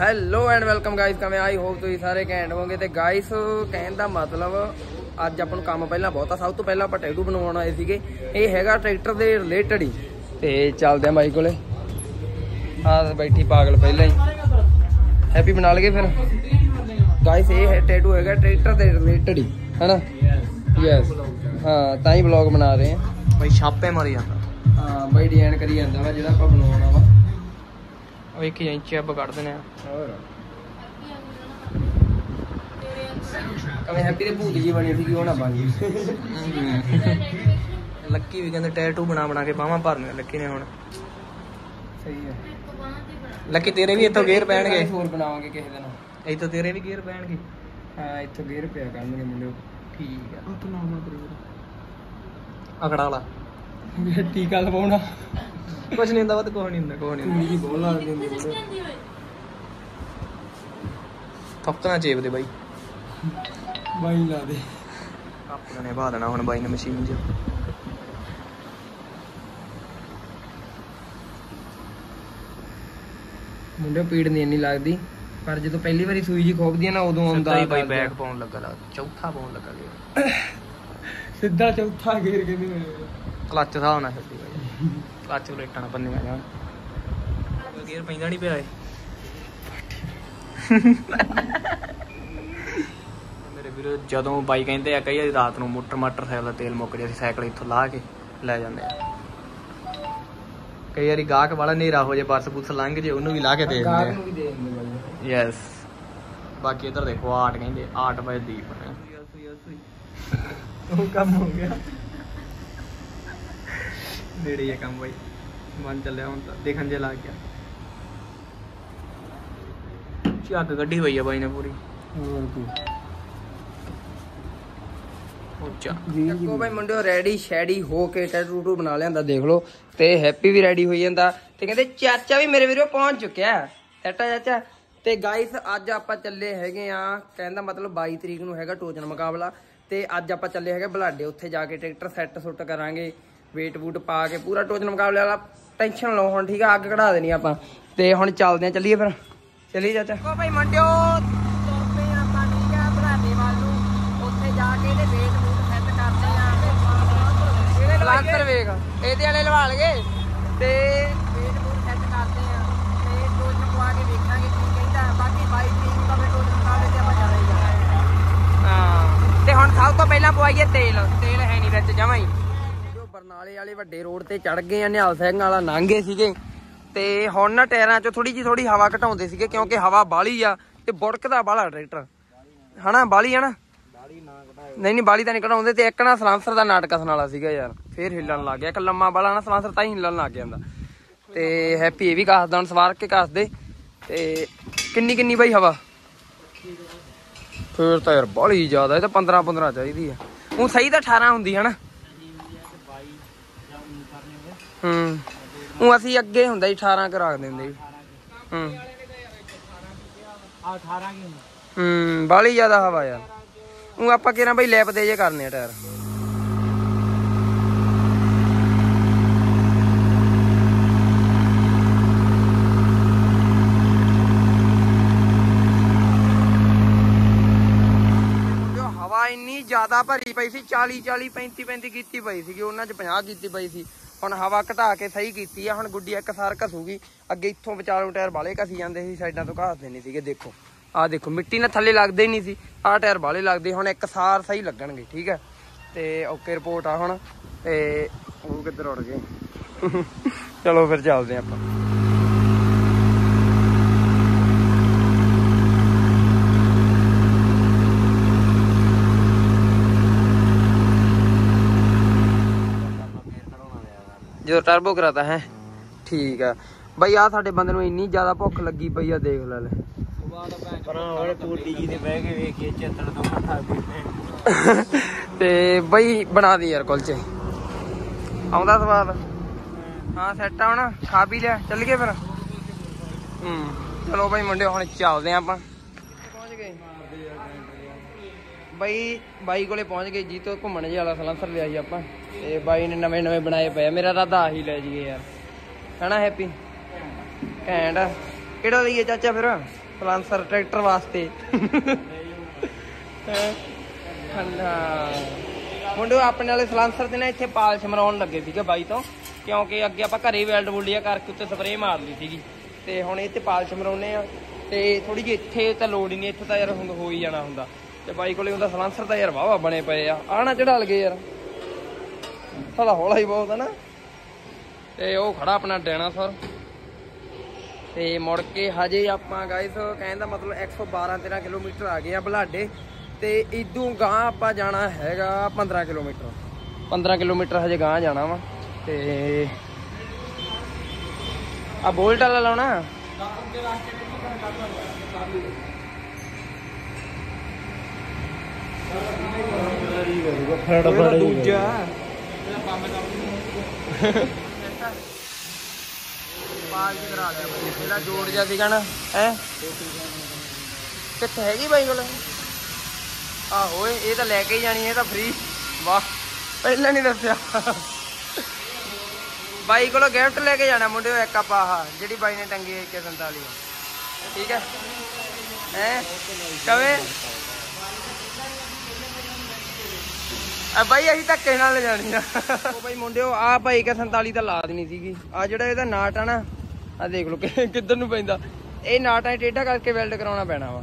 Hello and welcome guys ਕਵੇਂ I hope ਤੁਸੀਂ ਸਾਰੇ ਘੈਂਟ ਹੋਵੋਗੇ। ਤੇ ਗਾਇਸ ਕਹਿਣ ਦਾ ਮਤਲਬ ਅੱਜ ਆਪਾਂ ਨੂੰ ਕੰਮ ਪਹਿਲਾਂ ਬਹੁਤ ਸਭ ਤੋਂ ਪਹਿਲਾਂ ਆਪਾਂ ਟੈਟੂ ਬਣਵਾਉਣ ਆਏ ਸੀਗੇ। ਇਹ ਹੈਗਾ ਟਰੈਕਟਰ ਦੇ ਰਿਲੇਟਡ ਹੀ। ਤੇ ਚੱਲਦੇ ਆ ਬਾਈ ਕੋਲੇ। ਆ ਬੈਠੀ ਪਾਗਲ ਪਹਿਲਾਂ ਹੀ। ਹੈਪੀ ਬਣਾ ਲਗੇ ਫਿਰ। ਗਾਇਸ ਇਹ ਹੈ ਟੈਟੂ ਹੈਗਾ ਟਰੈਕਟਰ ਦੇ ਰਿਲੇਟਡ ਹੀ ਹੈਨਾ? ਯੈਸ ਹਾਂ ਤਾਂ ਹੀ ਵਲੌਗ ਬਣਾ ਰਹੇ ਆ ਬਈ ਛਾਪੇ ਮਾਰੀ ਜਾਂਦਾ। ਹਾਂ ਬਾਈ ਡਿਜ਼ਾਈਨ ਕਰੀ ਜਾਂਦਾ ਵਾ ਜਿਹੜਾ ਆਪਾਂ ਬਣਾਉਣਾ ਵਾ। ਉਹ ਇੱਕ ਇੰਚ ਅੱਬ ਕੱਢ ਦਿੰਦੇ ਆ ਹੋਰ? ਕਵੇਂ ਹੈਪੀ ਦੇ ਭੂਤ ਜੀ ਬਣੀ ਸੀਗੀ ਉਹ ਨਾ ਬਣ ਗਈ। ਲੱਕੀ ਵੀ ਕਹਿੰਦੇ ਟੈਟੂ ਬਣਾ ਬਣਾ ਕੇ ਬਾਹਾਂ ਭਰਨੀਆਂ ਲੱਕੀ ਨੇ ਹੁਣ। ਸਹੀ ਹੈ। ਲੱਕੀ ਤੇਰੇ ਵੀ ਇੱਥੋਂ ਗੇਅਰ ਪੈਣਗੇ। ਹੋਰ ਬਣਾਵਾਂਗੇ ਕਿਸੇ ਦਿਨ। ਇੱਥੋਂ ਤੇਰੇ ਵੀ ਗੇਅਰ ਪੈਣਗੇ। ਹਾਂ ਇੱਥੋਂ ਗੇਰ ਪਿਆ ਕਰਨਗੇ ਮੁੰਡੇ। ਠੀਕ ਆ। ਉਹ ਤੋਂ ਨਾਮ ਅਕੜਾ ਵਾਲਾ। ਟੀਕਾ ਲਵਾਉਣਾ। ਕੁਝ ਨਹੀਂ ਹੁੰਦਾ ਉਹ ਤਾਂ ਕੁਝ ਨਹੀਂ ਹੁੰਦਾ ਕੁਝ ਨਹੀਂ ਹੁੰਦਾ। ਮੇਰੀ ਬਹੁਤ ਲਾ ਦਿੰਦੀ ਮੁੰਡੇ ਥੱਪਣਾ ਚੇਪ ਦੇ ਬਾਈ। ਬਾਈ ਲਾ ਦੇ। ਆਪਣੇ ਨੇ ਬਾਹ ਦੇਣਾ ਹੁਣ ਬਾਈ ਨੇ ਮਸ਼ੀਨ 'ਚ। ਮੁੰਡੇ ਪੀੜ ਨਹੀਂ ਇੰਨੀ ਲੱਗਦੀ। ਪਰ ਜਦੋਂ ਪਹਿਲੀ ਵਾਰੀ ਸੂਈ ਜੀ ਖੋਪਦੀ ਆ ਨਾ ਉਦੋਂ ਆਉਂਦਾ ਸਿੱਧਾ ਹੀ ਬਾਈ। ਬੈਕ ਪਾਉਣ ਲੱਗਾ ਲਾ ਚੌਥਾ ਪਾਉਣ ਲੱਗਾ ਗਿਆ ਸਿੱਧਾ ਚੌਥਾ ਗੇਰ ਕਹਿੰਦੇ ਮੇਰੇ ਕਲੱਚ ਹਿਸਾਬ ਨਾਲ ਛੱਡੀ ਬਾਈ। ਕਲੱਚ ਬ੍ਰੇਕਾਂ ਨਾਲ ਬੰਨੀਆਂ ਜਾਣ। ਗੇਅਰ ਪੈਂਦਾ ਨਹੀਂ ਪਿਆ ਏ ਮੇਰੇ ਵੀਰੋ ਜਦੋਂ ਬਾਈ ਕਹਿੰਦੇ ਆ ਕਈ ਵਾਰੀ ਰਾਤ ਨੂੰ ਮੋਟਰ ਮੋਟਰਸਾਈਕਲ ਦਾ ਤੇਲ ਮੁੱਕ ਜੇ ਅਸੀਂ ਸਾਈਕਲ ਇੱਥੋਂ ਲਾ ਕੇ ਲੈ ਜਾਂਦੇ ਆ। ਕਈ ਵਾਰੀ ਗਾਹਕ ਵਾਲਾ ਹਨੇਰਾ ਹੋ ਜੇ ਬੱਸ ਬੁੱਸ ਲੰਘ ਜੇ ਉਹਨੂੰ ਵੀ ਲਾ ਕੇ ਦੇ ਗਾਹਕ ਦਿੰਦੇ ਨੂੰ ਵੀ ਦੇ ਦਿੰਦੇ ਬਾਈ। ਆ ਯੈਸ ਬਾਕੀ ਇੱਧਰ ਦੇਖੋ ਆਰਟ ਕਹਿੰਦੇ ਆਰਟ ਬਾਈ ਦੀਪ ਨੇ। ਉਹ ਕੰਮ ਹੋ ਗਿਆ। ਨੇੜੇ ਹੀ ਆ ਕੰਮ ਬਾਈ। ਮਨ ਚੱਲਿਆ ਹੁਣ ਤਾਂ ਦੇਖਣ ਜੇ ਲੱਗ ਗਿਆ। ਝੱਗ ਗੱਡੀ ਹੋਈ ਆ ਬਾਈ ਨੇ ਪੂਰੀ। ਹੋਰ ਕੀ। ਉੱਚਾ ਦੇਖੋ ਭਾਈ ਮੁੰਡਿਓ ਰੈਡੀ ਸ਼ੈਡੀ ਹੋ ਕੇ ਟੈਟੂ ਟੂ ਬਣਾ ਲਿਆਂਦਾ ਦੇਖ ਲਓ। ਤੇ ਹੈਪੀ ਵੀ ਰੈਡੀ ਹੋਈ ਜਾਂਦਾ। ਤੇ ਕਹਿੰਦੇ ਚਾਚਾ ਵੀ ਮੇਰੇ ਵੀਰੋ ਪਹੁੰਚ ਚੁੱਕਿਆ। ਟੈਟਾ ਚਾਚਾ। ਤੇ ਗਾਇਸ ਅੱਜ ਆਪਾਂ ਚੱਲੇ ਹੈਗੇ ਆ ਕਹਿੰਦਾ ਮਤਲਬ 22 ਤਰੀਕ ਨੂੰ ਹੈਗਾ ਟੋਚਨ ਮੁਕਾਬਲਾ। ਤੇ ਅੱਜ ਆਪਾਂ ਚੱਲੇ ਹੈਗੇ ਬਲਾਡੇ ਉੱਥੇ ਜਾ ਕੇ ਟਰੈਕਟਰ ਸੈੱਟ ਸੁੱਟ ਕਰਾਂਗੇ। ਵੇਟ ਵੂਟ ਪਾ ਕੇ ਪੂਰਾ ਟੋਚਨ ਮੁਕਾਬਲੇ ਵਾਲਾ ਟੈਨਸ਼ਨ ਲਓ ਹੁਣ ਠੀਕ ਆ ਅੱਗ ਕਢਾ ਦੇਣੀ ਆਪਾਂ। ਤੇ ਹੁਣ ਚੱਲਦੇ ਆ ਚੱਲੀਏ ਫਿਰ। ਚੱਲੀਏ ਚਾਚਾ। ਕੋ ਭਾਈ ਮੰਡਿਓ ਤੁਰ ਪਏ ਆਪਾਂ ਠੀਕ ਆ ਬਲਾਡੇ ਵੱਲ ਨੂੰ। ਉੱਥੇ ਜਾ ਕੇ ਇਹਦੇ ਵੇਟ ਵੂਟ ਸੈੱਟ ਕਰਦੇ ਆ ਇਹਦੇ ਲਾਂਸਰ ਵੇਖ ਇਹਦੇ ਵਾਲੇ ਲਵਾ ਲਗੇ ਤੇ ਵੇਟ ਵੂਟ ਸੈੱਟ ਕਰਦੇ ਆ। ਤੇ ਟੋਚਨ ਪਵਾ ਕੇ ਵੇਖਾਂਗੇ ਕੀ ਕਹਿੰਦਾ। ਬਾਕੀ ਬਾਈ ਟੀਮ ਦਾ ਵੀ ਟੋਚਨ ਮੁਕਾਬਲੇ ਤੇ ਆਪਾਂ ਜਾਣਾ ਹੀ ਜਾਣਾ। ਹਾਂ ਤੇ ਹੁਣ ਸਭ ਤੋਂ ਪਹਿਲਾਂ ਪਵਾਈਏ ਤੇਲ। ਤੇਲ ਹੈ ਨਹੀਂ ਵਿੱਚ ਜਮਾਂ ਹੀ। ਬਰਨਾਲੇ ਵਾਲੇ ਵੱਡੇ ਰੋਡ ਤੇ ਚੜ ਗਏ ਆ, ਨਿਹਾਲ ਸਿੰਘ ਵਾਲਾ ਲੰਘੇ ਸੀਗੇ। ਤੇ ਹੁਣ ਨਾ ਟਾਇਰਾਂ 'ਚ ਥੋੜੀ ਜੀ ਥੋੜੀ ਹਵਾ ਘਟਾਉਂਦੇ ਸੀਗੇ, ਕਿਉਂਕਿ ਹਵਾ ਬਾਲੀ ਆ ਤੇ ਬੁੜਕਦਾ ਬਾਲਾ ਟਰੈਕਟਰ। ਹਨਾ ਬਾਲੀ ਆ ਨਾ? ਨਹੀਂ ਨਹੀਂ ਬਾਲੀ ਤਾਂ ਨਹੀਂ ਘਟਾਉਂਦੇ ਤੇ ਇੱਕ ਨਾ ਸਲਾਂਸਰ ਦਾ ਨਾਟਕ ਹੱਸਣ ਸੀਗਾ ਯਾਰ। ਫੇਰ ਹਿੱਲਣ ਲੱਗ ਗਿਆ। ਇੱਕ ਲੰਮਾ ਬਾਲਾ ਨਾ ਸਲਾਂਸਰ ਤਾਂ ਹੀ ਹਿੱਲਣ ਲੱਗ ਜਾਂਦਾ ਤੇ ਹੈਪੀ ਇਹ ਵੀ ਕੱਸਦਾ ਹੁਣ ਸਵਾਰ ਕੇ ਕੱਸਦੇ ਤੇ ਕਿੰਨੀ ਕਿੰਨੀ ਬਾਈ ਹਵਾ? ਫੇਰ ਤਾਂ ਯਾਰ ਬਾਲੀ ਜ਼ਿਆਦਾ, ਇਹ ਤਾਂ 15 15 ਚਾਹੀਦੀ ਆ। ਉਹ ਸਹੀ ਤਾਂ 18 ਹੁੰਦੀ ਹੈ ਨਾ? ਹੂੰ। ਉਹ ਅਸੀਂ ਅੱਗੇ ਹੁੰਦਾ ਜੀ 18 ਕਰਾ ਦਿੰਦੇ ਜੀ। ਹੂੰ। ਆ 18 ਕੀ ਹੂੰ ਬਾਲੀ ਜ਼ਿਆਦਾ ਹਵਾ ਯਾਰ। ਉਹ ਆਪਾਂ ਕਿਹਨਾਂ ਬਈ ਲੈਪ ਦੇ ਜੇ ਕਰਨੇ ਆ ਟਾਇਰ। ਹਵਾ ਇੰਨੀ ਜ਼ਿਆਦਾ ਭਰੀ ਪਈ ਸੀ 40 40 35 35 ਕੀਤੀ ਪਈ ਸੀਗੀ ਉਹਨਾਂ 'ਚ 50 ਕੀਤੀ ਪਈ ਸੀ। ਹੁਣ ਹਵਾ ਘਟਾ ਕੇ ਸਹੀ ਕੀਤੀ ਆ, ਹੁਣ ਗੁੱਡੀ ਇੱਕ ਸਾਰ ਘਸੂਗੀ। ਅੱਗੇ ਇੱਥੋਂ ਵਿਚਾਲੋਂ ਟਾਇਰ ਬਾਲੇ ਘਸੀ ਜਾਂਦੇ ਸੀ, ਸਾਈਡਾਂ ਤੋਂ ਘਸਦੇ ਨਹੀਂ ਸੀਗੇ, ਦੇਖੋ। ਆਹ ਦੇਖੋ, ਮਿੱਟੀ ਨਾਲ ਥੱਲੇ ਲੱਗਦੇ ਹੀ ਨਹੀਂ ਸੀ, ਆਹ ਟਾਇਰ ਬਾਲੇ ਲੱਗਦੇ, ਹੁਣ ਇੱਕ ਸਾਰ ਸਹੀ ਲੱਗਣਗੇ, ਠੀਕ ਹੈ ਤੇ ਓਕੇ ਰਿਪੋਰਟ ਆ ਹੁਣ, ਤੇ ਉਹ ਕਿੱਧਰ ਉੜ ਗਏ? ਚਲੋ ਫਿਰ ਚੱਲਦੇ ਆਪਾਂ। ਜਦੋਂ ਟਰਬੋ ਕਰਾਤਾ ਹੈ। ਠੀਕ ਆ। ਬਈ ਆ ਸਾਡੇ ਬੰਦੇ ਨੂੰ ਇੰਨੀ ਜ਼ਿਆਦਾ ਭੁੱਖ ਲੱਗੀ ਪਈ ਆ ਦੇਖ ਲੈ ਲੈ। ਜੀ ਤੋਂ ਬਈ ਬਣਾ ਦੇ ਯਾਰ ਕੁਲਚੇ। ਆਉਂਦਾ ਸਵਾਦ? ਹਾਂ ਸੈੱਟ ਆ ਹੁਣ ਖਾ ਪੀ ਲਿਆ। ਚੱਲ ਗਏ ਫਿਰ। ਹੂੰ ਚਲੋ ਬਈ ਮੁੰਡੇ ਹੁਣ ਚੱਲਦੇ ਆਂ ਆਪਾਂ। ਪਹੁੰਚ ਗਏ ਬਾਈ ਬਾਈ ਕੋਲੇ ਪਹੁੰਚ ਗਏ ਜੀ ਤੋਂ ਘੁੰਮਣ ਜਿਹਾ ਵਾਲਾ ਸਲੰਸਰ ਲਿਆ ਸੀ ਆਪਾਂ। ਤੇ ਬਾਈ ਨੇ ਨਵੇਂ ਨਵੇਂ ਬਣਾਏ ਪਏ ਆ। ਮੇਰਾ ਰਾਦਾ ਆਹੀ ਲੈ ਜੀਏ ਯਾਰ। ਹਨਾ, ਹੈਪੀ? ਘੈਂਟ ਕਿਹੜਾ ਲਈਏ ਚਾਚਾ ਫਿਰ? ਸਲਾਂਸਰ ਟਰੈਕਟਰ ਵਾਸਤੇ। ਹੈਂ? ਮੁੰਡੋ, ਆਪਣੇ ਵਾਲੇ ਸਲਾਂਸਰ ਤੇ ਨਾ ਇੱਥੇ ਪਾਲਿਸ਼ ਮਰਾਉਣ ਲੱਗੇ ਸੀਗੇ ਬਾਈ ਤੋਂ। ਕਿਉਂਕਿ ਅੱਗੇ ਆਪਾਂ ਘਰੇ ਵੈਲਡ ਬੁੱਲੀਆ ਕਰਕੇ ਉੱਤੇ ਸਪਰੇਅ ਮਾਰ ਲਈ ਸੀਗੀ। ਤੇ ਹੁਣ ਇਹ ਤੇ ਪਾਲਿਸ਼ ਮਰਾਉਨੇ ਆ। ਤੇ ਥੋੜੀ ਜਿਹੀ ਇੱਥੇ ਤਾਂ ਲੋੜ ਹੀ ਨਹੀਂ, ਇੱਥੇ ਤਾਂ ਯਾਰ ਹੁਣ ਹੋ ਹੀ ਜਾਣਾ ਹੁੰਦਾ। ਤੇ ਬਾਈ ਕੋਲੇ ਹੁੰਦਾ ਸਲਾਂਸਰ ਤਾਂ ਯਾਰ ਵਾਵਾ ਬਣੇ ਪਏ ਆ। ਆਹ ਨਾ ਚੜਾ ਲਗੇ ਯਾਰ। ਸਾਲਾ ਹੌਲਾ ਹੀ ਬਹੁਤ ਨਾ। ਤੇ ਉਹ ਖੜਾ ਆਪਣਾ ਡਾਇਨਾਸੌਰ। ਤੇ ਮੁੜ ਕੇ ਹਜੇ ਆਪਾਂ ਗਾਇਸ ਕਹਿੰਦਾ ਮਤਲਬ 112 13 ਕਿਲੋਮੀਟਰ ਆ ਗਏ ਆ ਬਲਾਡੇ। ਤੇ ਇਦੋਂ ਗਾਂ ਆਪਾਂ ਜਾਣਾ ਹੈਗਾ 15 ਕਿਲੋਮੀਟਰ। 15 ਕਿਲੋਮੀਟਰ ਹਜੇ ਗਾਂ ਜਾਣਾ ਵਾ। ਤੇ ਆ ਬੋਲਟ ਵਾਲਾ ਲਾਉਣਾ? ਦੂਜਾ। ਪਾਲਜ ਕਰਾ ਲਿਆ ਬਾਈ ਜਿਹੜਾ ਜੋੜ ਜਾ ਸੀਗਾ ਨਾ। ਹੈ? ਕਿੱਥੇ ਹੈਗੀ ਬਾਈ ਕੋਲ? ਆਹੋ, ਇਹ ਤਾਂ ਲੈ ਕੇ ਹੀ ਜਾਣੀ ਇਹ ਤਾਂ ਫ੍ਰੀ। ਵਾਹ। ਪਹਿਲਾਂ ਨਹੀਂ ਦੱਸਿਆ। ਬਾਈ ਕੋਲੋਂ ਗਿਫਟ ਲੈ ਕੇ ਜਾਣਾ ਮੁੰਡੇ ਇੱਕ ਆਪਾਂ। ਆਹ ਜਿਹੜੀ ਬਾਈ ਨੇ ਟੰਗੀ 147 ਠੀਕ ਹੈ। ਹੈ? ਕਵੇ? ਆ ਬਾਈ ਅਸੀਂ ਧੱਕੇ ਨਾਲ ਲੈ ਜਾਣੀ ਆ। ਉਹ ਬਾਈ ਮੁੰਡਿਓ ਆ ਭਾਈ ਕਾ 47 ਤਾਂ ਲਾ ਦੇਣੀ ਸੀਗੀ। ਆ ਜਿਹੜਾ ਇਹਦਾ ਨਾਟ ਆ ਨਾ ਆ ਦੇਖ ਲਓ ਕਿੱਧਰ ਨੂੰ ਪੈਂਦਾ। ਇਹ ਨਾਟ ਆ ਟੇਢਾ ਕਰਕੇ ਵੈਲਡ ਕਰਾਉਣਾ ਪੈਣਾ ਵਾ।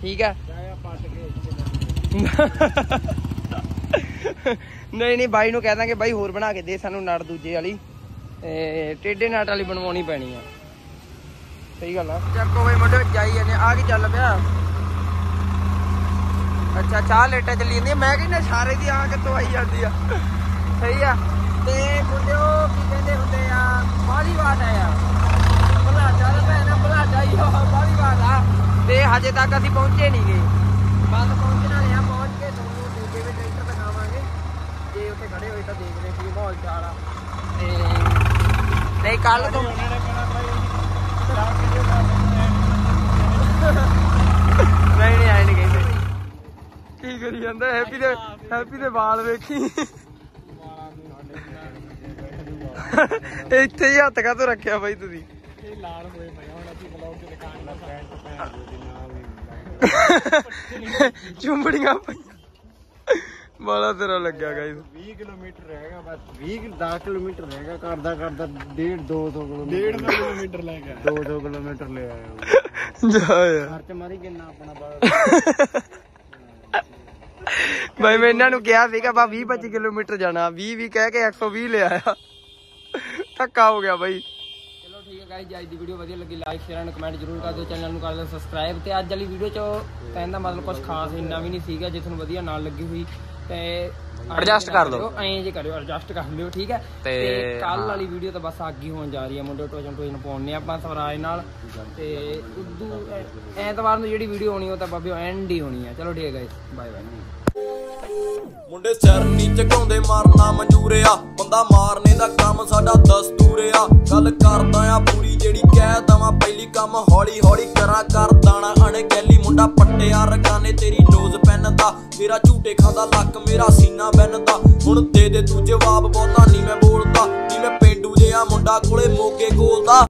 ਠੀਕ ਆ? ਨਹੀਂ ਨਹੀਂ ਬਾਈ ਨੂੰ ਕਹਿ ਦਾਂਗੇ ਬਾਈ ਹੋਰ ਬਣਾ ਕੇ ਦੇ ਸਾਨੂੰ ਨਾਟ ਦੂਜੇ ਵਾਲੀ। ਟੇਢੇ ਨਾਟ ਵਾਲੀ ਬਣਵਾਉਣੀ ਪੈਣੀ ਆ। ਸਹੀ ਗੱਲ ਆ। ਚੱਕੋ ਬਈ ਮੁੰਡੇ ਜਾਈ ਜਾਂਦੇ ਆ। ਕੀ ਚੱਲ ਪਿਆ? ਅੱਛਾ, ਚਾਹ ਲੇਟਾ ਚੱਲੀ ਜਾਂਦੀ ਮੈਂ ਕਹਿੰਦਾ ਸਾਰੇ ਦੀ ਆ ਕਿੱਥੋਂ ਆਈ ਜਾਂਦੀ ਆ। ਸਹੀ ਆ। ਤੇ ਮੁੰਡਿਓ, ਕੀ ਕਹਿੰਦੇ ਹੁੰਦੇ ਆ ਬਾਲੀ ਬਾਤ ਆ ਯਾਰ। ਬਲਾਡਾ ਦਾ ਭੈਣਾ ਬਲਾਡਾ ਹੀ ਆ ਬਾਲੀ ਬਾਤ ਆ। ਤੇ ਹਜੇ ਤੱਕ ਅਸੀਂ ਪਹੁੰਚੇ ਨਹੀਂ ਗਏ ਬਸ ਪਹੁੰਚਣ ਵਾਲੇ ਆ, ਪਹੁੰਚ ਕੇ ਤੁਹਾਨੂੰ ਦੂਜੇ ਵੀ ਟਰੈਕਟਰ ਦਿਖਾਵਾਂਗੇ। ਜੇ ਉੱਥੇ ਖੜੇ ਹੋਏ ਤਾਂ ਦੇਖਦੇ ਕੀ ਮਾਹੌਲ ਚਾਲ ਆ। ਤੇ ਨਹੀਂ ਕੱਲ ਤੋਂ ਨਹੀਂ ਨਹੀਂ ਆਏ ਨਹੀਂ ਕਹਿੰਦੇ ਕੀ ਕਰੀ ਜਾਂਦਾ ਹੈਪੀ ਦੇ ਹੈਪੀ ਦੇ ਵਾਲ ਵੇਖੀ। ਇੱਥੇ ਹੀ ਹੱਥ ਕਾ ਤੋਂ ਰੱਖਿਆ ਬਾਈ ਤੁਸੀਂ? ਇਹ ਲਾਲ ਹੋਏ ਪਏ ਹੁਣ ਅਸੀਂ ਬਲੌਗ ਤੇ ਦੁਕਾਨ ਦਾ ਪੈਂਟ ਚੁੰਬੜੀਆਂ ਪਈਆਂ। ਬਾਲਾ ਤੇਰਾ ਲੱਗਿਆ ਗਾਇਸ। 20 ਕਿਲੋਮੀਟਰ ਰਹੇਗਾ ਬਸ 20 10 ਕਿਲੋਮੀਟਰ ਰਹੇਗਾ ਕਰਦਾ ਕਰਦਾ 1.5 200 ਕਿਲੋਮੀਟਰ। 1.5 ਕਿਲੋਮੀਟਰ ਲੈ ਗਿਆ। 200 ਕਿਲੋਮੀਟਰ ਲੈ ਆਇਆ। ਜਾ ਯਾਰ। ਖਰਚ ਮਾਰੀ ਕਿੰਨਾ ਆਪਣਾ ਬਾਹਰ। ਬਾਈ ਮੈਂ ਇਹਨਾਂ ਨੂੰ ਕਿਹਾ ਸੀਗਾ ਬਾ 20 25 ਕਿਲੋਮੀਟਰ ਜਾਣਾ 20 20 ਕਹਿ ਕੇ 120 ਲੈ ਆਇਆ। ਧੱਕਾ ਹੋ ਗਿਆ ਬਾਈ। ਚਲੋ ਠੀਕ ਹੈ ਗਾਇਸ ਅੱਜ ਦੀ ਵੀਡੀਓ ਵਧੀਆ ਲੱਗੀ ਲਾਈਕ ਸ਼ੇਅਰ ਐਂਡ ਕਮੈਂਟ ਜ਼ਰੂਰ ਕਰ ਦਿਓ ਚੈਨਲ ਨੂੰ ਕਰ ਦਿਓ ਸਬਸਕ੍ਰਾਈਬ ਤੇ ਅੱਜ ਵਾਲੀ ਵੀਡੀਓ ਚ ਕਹਿਣ ਦਾ ਮਤਲਬ ਕੁਝ ਖਾਸ ਇੰਨਾ ਵੀ ਨਹੀਂ ਸੀਗਾ ਜੇ ਤੁਹਾਨੂੰ ਵਧੀਆ ਨਾਲ ਲੱਗੀ ਹੋਈ ਤੇ Adjust ਕਰ ਲਓ। ਐਂ ਜੇ ਕਰਿਓ ਐਡਜਸਟ ਕਰ ਲਿਓ ਠੀਕ ਹੈ? ਤੇ ਕੱਲ ਵਾਲੀ ਵੀਡੀਓ ਤਾਂ ਬਸ ਅੱਗ ਹੋਣ ਜਾ ਰਹੀ ਹੈ ਮੁੰਡੇ ਟੋਜਨ ਟੋਜਨ ਪਾਉਣੇ ਆਪਾਂ ਸਵਰਾਜ ਨਾਲ। ਤੇ ਉਦੋਂ ਐਤਵਾਰ ਨੂੰ ਜਿਹੜੀ ਵੀਡੀਓ ਆਉਣੀ ਉਹ ਤਾਂ ਬਾਬਿਓ ਐਂਡ ਹੀ ਹੋਣੀ ਹੈ। ਚਲੋ ਠੀਕ ਹੈ ਗਾਇਸ ਬਾਏ ਬਾਏ ਮੁੰਡੇ ਸਿਰ ਨੀ ਝੁਕਾਉਂਦੇ ਮਾਰਨਾ ਮਨਜ਼ੂਰ ਆ। ਬੰਦਾ ਮਾਰਨੇ ਦਾ ਕੰਮ ਸਾਡਾ ਦਸਤੂਰ ਗੱਲ ਕਰਦਾ ਆ ਪੂਰੀ, ਜਿਹੜੀ ਕਹਿ ਦਵਾਂ ਪਹਿਲੀ ਕੰਮ ਹੌਲੀ ਹੌਲੀ ਕਰਾਂ, ਕਰ ਦਾਣਾ। ਅਣਗਹਿਲੀ ਮੁੰਡਾ ਪੱਟਿਆ ਰਗਾਨੇ ਤੇਰੀ ਨੋਜ਼ ਪੈਨ ਦਾ। ਤੇਰਾ ਝੂਟੇ ਖਾਂਦਾ ਲੱਕ, ਮੇਰਾ ਸੀਨਾ ਬੈਨਦਾ। ਹੁਣ ਦੇ ਦੇ ਤੂੰ ਜਵਾਬ ਬਹੁਤਾ ਨਹੀਂ ਮੈਂ ਬੋਲਦਾ। ਨਹੀਂ ਮੈਂ ਪੇਂਡੂ ਜਿਹਾ ਮੁੰਡਾ ਕੋਲੇ ਮੋਗੇ ਗੋਲਦਾ।